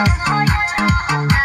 Oh, you.